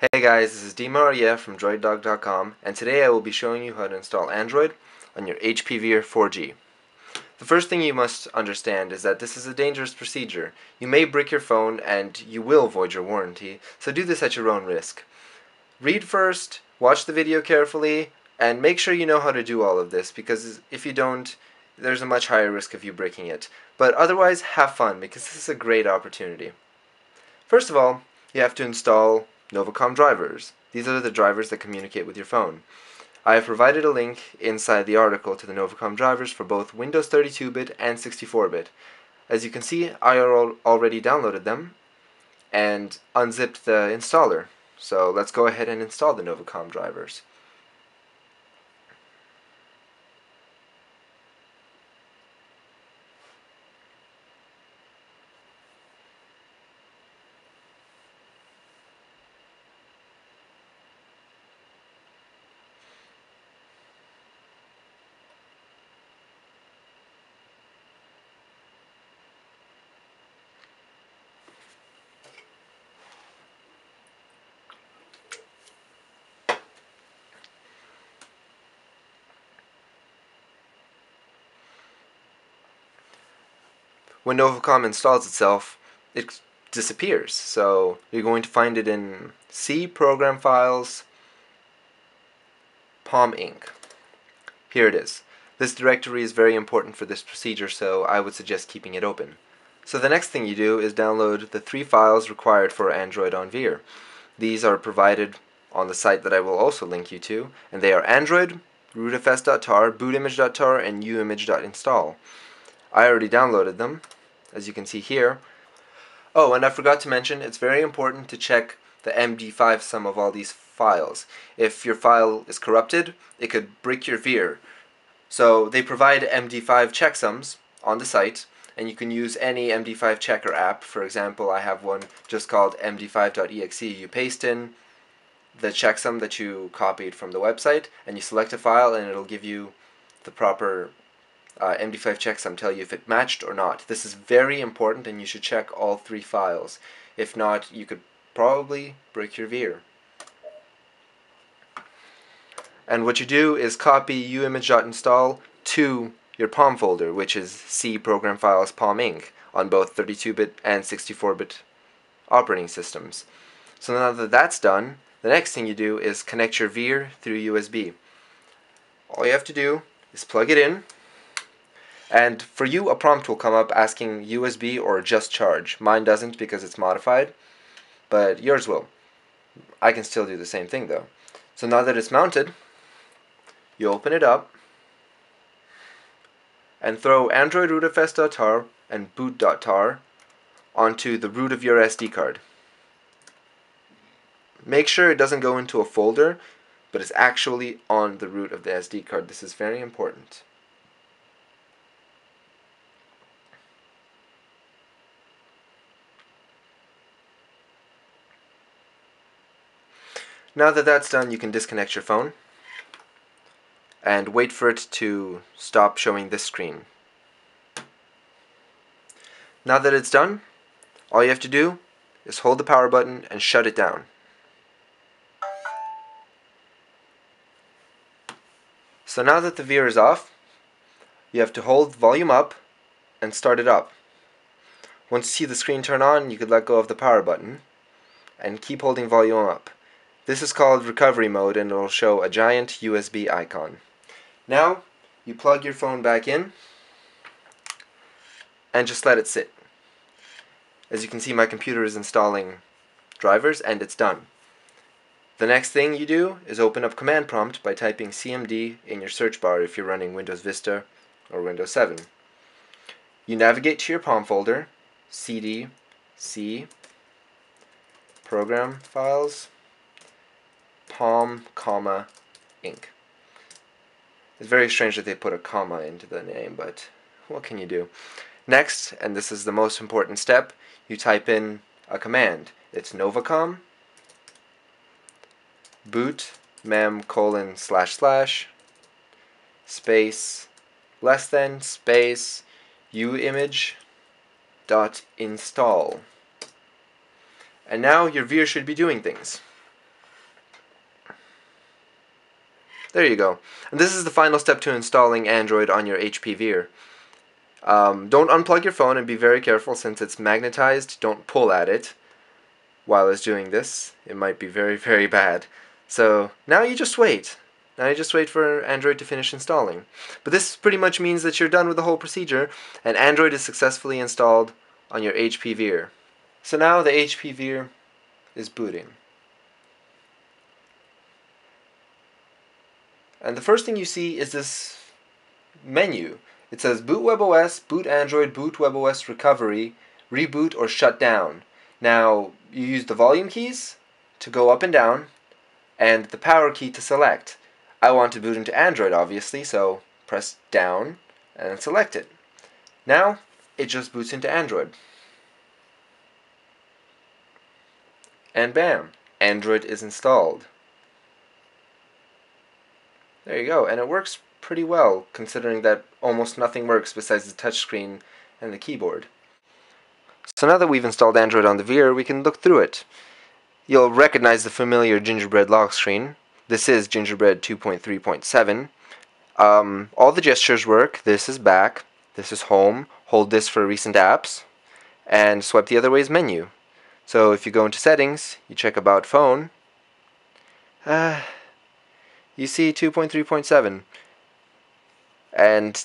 Hey guys, this is Dima Aryeh from DroidDog.com and today I will be showing you how to install Android on your HP Veer 4G. The first thing you must understand is that this is a dangerous procedure. You may brick your phone and you will void your warranty, so do this at your own risk. Read first, watch the video carefully, and make sure you know how to do all of this because if you don't, there's a much higher risk of you breaking it. But otherwise, have fun because this is a great opportunity. First of all, you have to install Novacom drivers. These are the drivers that communicate with your phone. I have provided a link inside the article to the Novacom drivers for both Windows 32-bit and 64-bit. As you can see, I already downloaded them and unzipped the installer. So let's go ahead and install the Novacom drivers. When Novacom installs itself, it disappears. So you're going to find it in C program files, Palm Inc. Here it is. This directory is very important for this procedure, so I would suggest keeping it open. So the next thing you do is download the three files required for Android on Veer. These are provided on the site that I will also link you to, and they are Android, rootfs.tar, bootimage.tar, and uimage.install. I already downloaded them, as you can see here. Oh, and I forgot to mention, it's very important to check the MD5 sum of all these files. If your file is corrupted, it could break your Veer. So they provide MD5 checksums on the site, and you can use any MD5 checker app. For example, I have one just called md5.exe. You paste in the checksum that you copied from the website, and you select a file, and it'll give you the proper uh, MD5 checksum tell you if it matched or not. This is very important and you should check all three files. If not, you could probably break your Veer. And what you do is copy uimage.install to your Palm folder, which is C program files Palm Inc. on both 32-bit and 64-bit operating systems. So now that that's done, the next thing you do is connect your Veer through USB. All you have to do is plug it in and for you, a prompt will come up asking USB or just charge. Mine doesn't because it's modified, but yours will. I can still do the same thing though. So now that it's mounted, you open it up and throw Android rootfs.tar and boot.tar onto the root of your SD card. Make sure it doesn't go into a folder, but it's actually on the root of the SD card. This is very important. Now that that's done, you can disconnect your phone and wait for it to stop showing this screen. Now that it's done, all you have to do is hold the power button and shut it down. So now that the Veer is off, you have to hold volume up and start it up. Once you see the screen turn on, you could let go of the power button and keep holding volume up. This is called recovery mode and it will show a giant USB icon. Now you plug your phone back in and just let it sit. As you can see my computer is installing drivers and it's done. The next thing you do is open up command prompt by typing cmd in your search bar if you're running Windows Vista or Windows 7. You navigate to your Palm folder, cd, c, program files, Palm, comma, Inc. It's very strange that they put a comma into the name, but what can you do? Next, and this is the most important step, you type in a command. It's novacom boot mem colon slash slash space less than space uimage dot install. And now your Veer should be doing things. There you go. And this is the final step to installing Android on your HP Veer. Um, don't unplug your phone and be very careful since it's magnetized. Don't pull at it while it's doing this. It might be very, very bad. So now you just wait. Now you just wait for Android to finish installing. But this pretty much means that you're done with the whole procedure and Android is successfully installed on your HP Veer. So now the HP Veer is booting. And the first thing you see is this menu. It says boot WebOS, boot Android, boot WebOS recovery, reboot or shut down. Now, you use the volume keys to go up and down, and the power key to select. I want to boot into Android, obviously, so press down and select it. Now, it just boots into Android. And bam, Android is installed. There you go, and it works pretty well, considering that almost nothing works besides the touchscreen and the keyboard. So now that we've installed Android on the Veer, we can look through it. You'll recognize the familiar Gingerbread lock screen. This is Gingerbread 2.3.7. Um, all the gestures work. This is back. This is home. Hold this for recent apps. And swipe the other way is menu. So if you go into settings, you check about phone. Uh, you see 2.3.7. And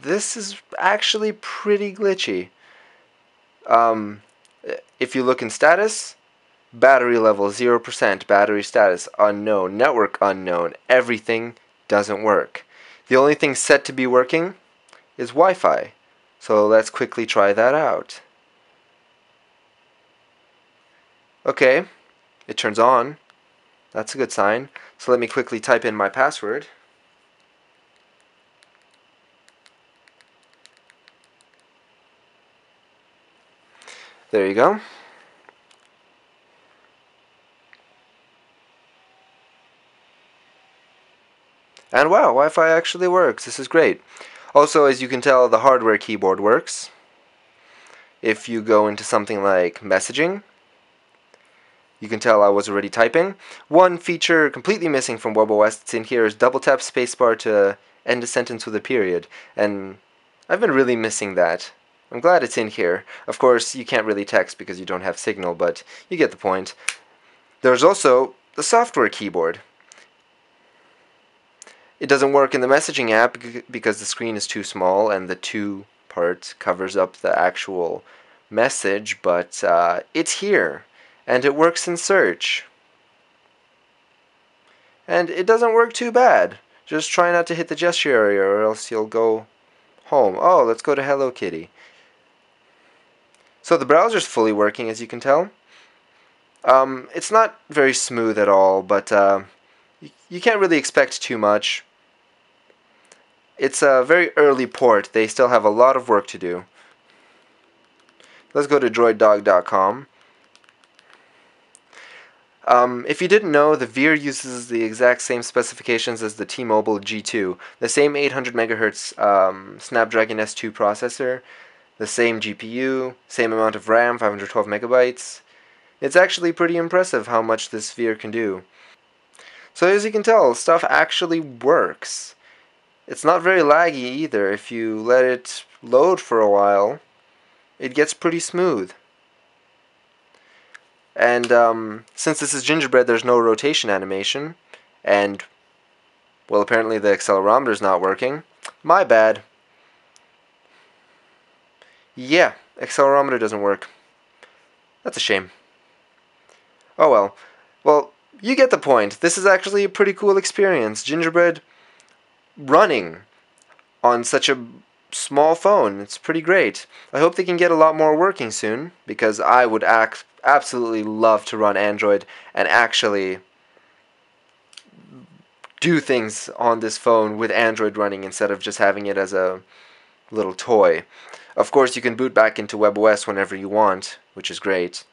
this is actually pretty glitchy. Um, if you look in status, battery level 0%, battery status unknown, network unknown, everything doesn't work. The only thing set to be working is Wi-Fi. So let's quickly try that out. Okay, it turns on. That's a good sign. So let me quickly type in my password. There you go. And wow, Wi-Fi actually works. This is great. Also, as you can tell, the hardware keyboard works. If you go into something like messaging, you can tell I was already typing. One feature completely missing from WebOS that's in here is double tap spacebar to end a sentence with a period. And I've been really missing that. I'm glad it's in here. Of course, you can't really text because you don't have signal, but you get the point. There's also the software keyboard. It doesn't work in the messaging app because the screen is too small and the two part covers up the actual message, but uh, it's here and it works in search. And it doesn't work too bad. Just try not to hit the gesture area or else you'll go home. Oh, let's go to Hello Kitty. So the browser's fully working, as you can tell. Um, it's not very smooth at all, but uh, you, you can't really expect too much. It's a very early port. They still have a lot of work to do. Let's go to droiddog.com. Um, if you didn't know, the Veer uses the exact same specifications as the T-Mobile G2. The same 800 MHz um, Snapdragon S2 processor, the same GPU, same amount of RAM, 512 megabytes. It's actually pretty impressive how much this Veer can do. So as you can tell, stuff actually works. It's not very laggy either. If you let it load for a while, it gets pretty smooth. And um, since this is gingerbread, there's no rotation animation. And, well, apparently the accelerometer is not working. My bad. Yeah, accelerometer doesn't work. That's a shame. Oh well. Well, you get the point. This is actually a pretty cool experience. Gingerbread running on such a small phone. It's pretty great. I hope they can get a lot more working soon because I would act absolutely love to run Android and actually do things on this phone with Android running instead of just having it as a little toy. Of course, you can boot back into WebOS whenever you want, which is great.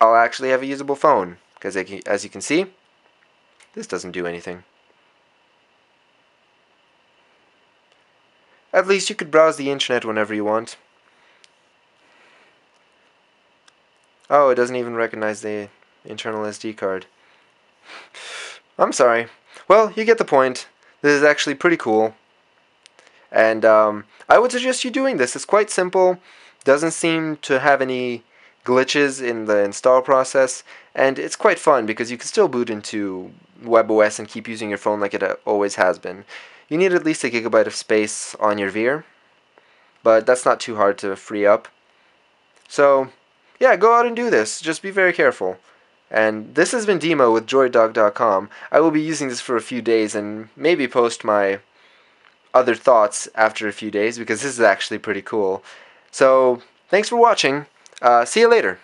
I'll actually have a usable phone, because as you can see, this doesn't do anything. At least you could browse the internet whenever you want. Oh, it doesn't even recognize the internal SD card. I'm sorry. Well, you get the point. This is actually pretty cool. And um, I would suggest you doing this. It's quite simple, doesn't seem to have any glitches in the install process, and it's quite fun because you can still boot into WebOS and keep using your phone like it uh, always has been. You need at least a gigabyte of space on your Veer, but that's not too hard to free up. So, yeah, go out and do this. Just be very careful. And this has been Dima with DroidDog.com. I will be using this for a few days and maybe post my other thoughts after a few days because this is actually pretty cool. So, thanks for watching. Uh, see you later.